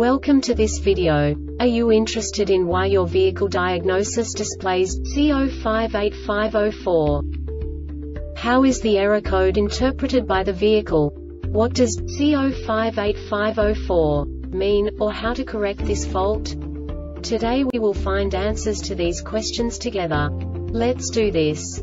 Welcome to this video. Are you interested in why your vehicle diagnosis displays C058504? How is the error code interpreted by the vehicle? What does C058504 mean, or how to correct this fault? Today we will find answers to these questions together. Let's do this.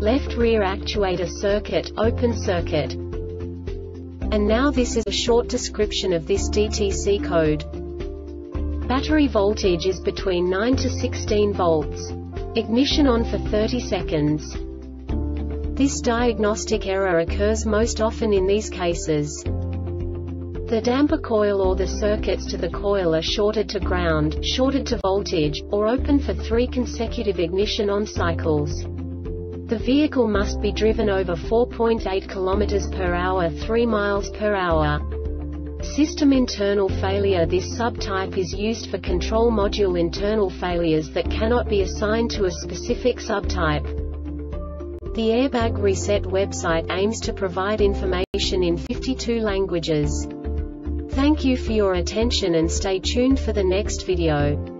left rear actuator circuit, open circuit. And now this is a short description of this DTC code. Battery voltage is between 9 to 16 volts. Ignition on for 30 seconds. This diagnostic error occurs most often in these cases. The damper coil or the circuits to the coil are shorted to ground, shorted to voltage, or open for three consecutive ignition on cycles. The vehicle must be driven over 4.8 km per hour 3 miles per hour. System internal failure This subtype is used for control module internal failures that cannot be assigned to a specific subtype. The Airbag Reset website aims to provide information in 52 languages. Thank you for your attention and stay tuned for the next video.